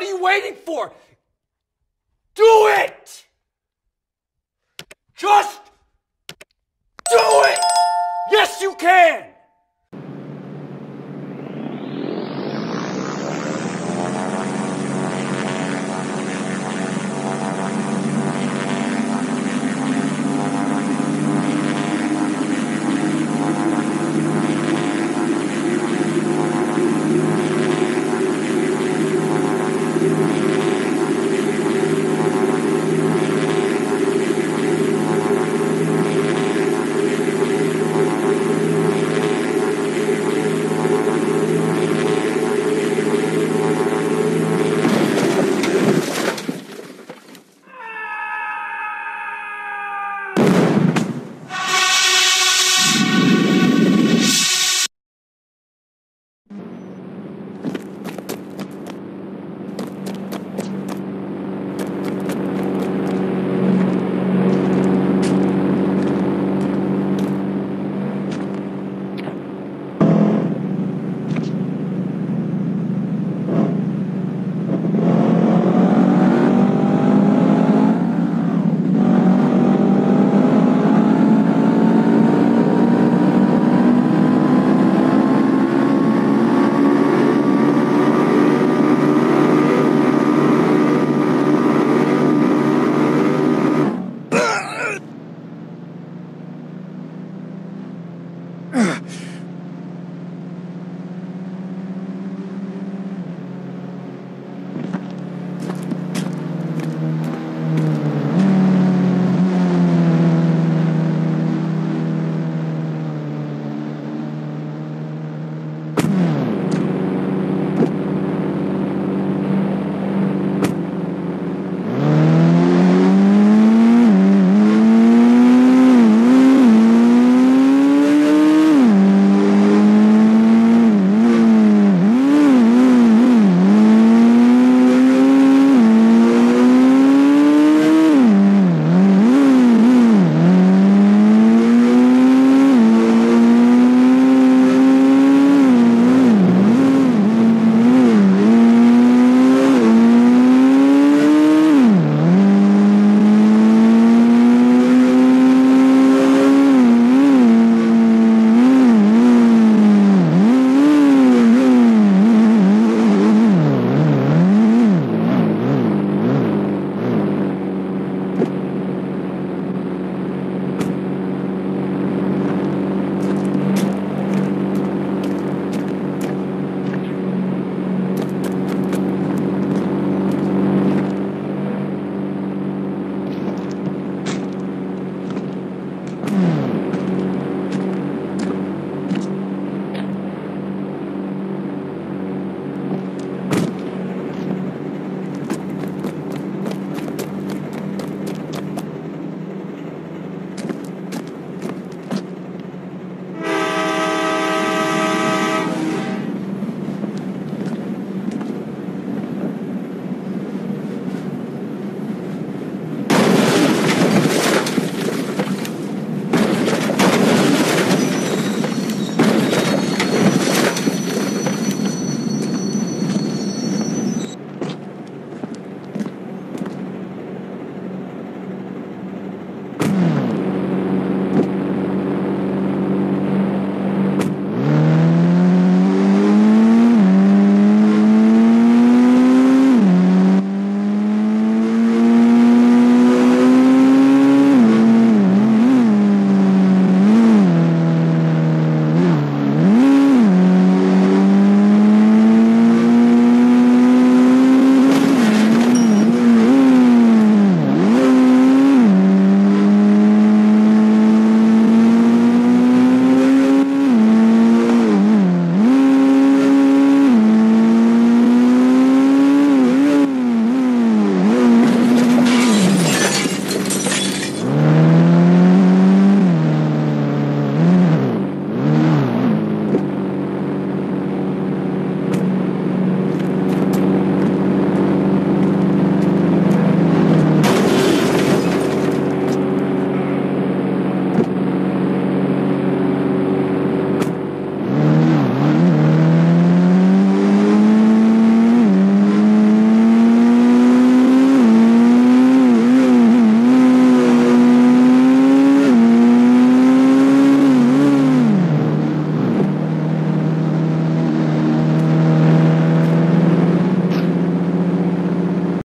What are you waiting for? Do it! Just